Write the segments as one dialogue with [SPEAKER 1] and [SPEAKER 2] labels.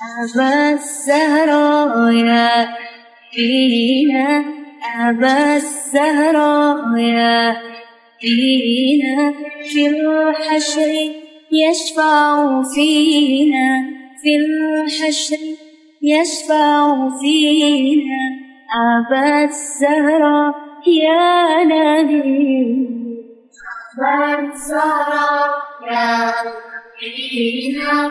[SPEAKER 1] أبا الزهراء يا فينا أبا الزهراء يا فينا في الحشر يشفع فينا في الحشر يشفع فينا أبا الزهراء يا نبي.
[SPEAKER 2] أبا الزهراء يا فينا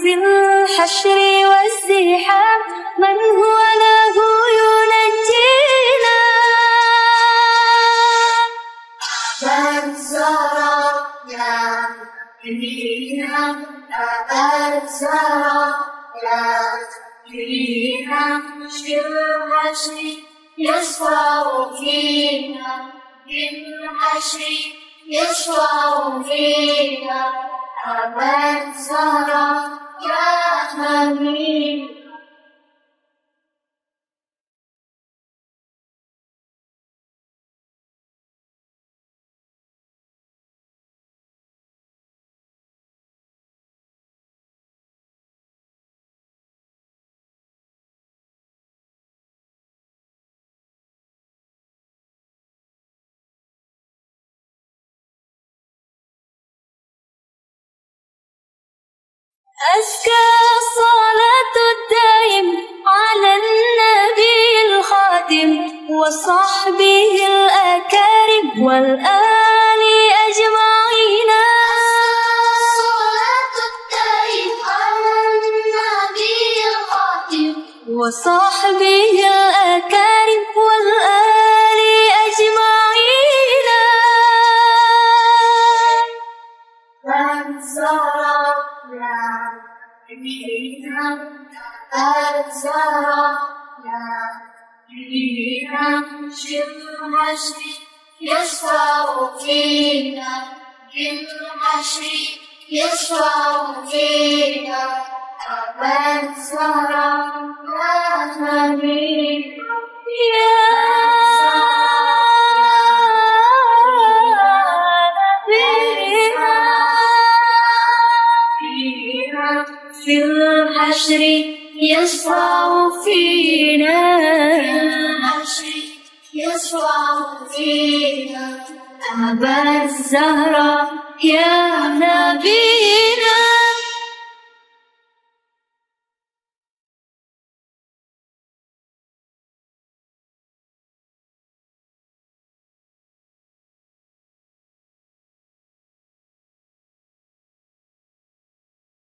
[SPEAKER 2] في الحشر
[SPEAKER 1] والزحام من هو له ينجينا؟
[SPEAKER 2] الزهراء يا فينا الزهراء يا فينا في الحشر يشفع فينا في الحشر يشفع فينا. أبا الزهراء
[SPEAKER 1] أزكى صلاة الدائم على النبي الخاتم وصحبه الأكارم والآل أجمعين.
[SPEAKER 2] صلاة التائب على النبي الخاتم
[SPEAKER 1] وصحبه الأكارم
[SPEAKER 2] فينا الزهراء يا فينا فينا أبا
[SPEAKER 1] في الحشر يشفع فينا.
[SPEAKER 2] الحشر يشفع فينا.
[SPEAKER 1] أبا الزهراء يا نبينا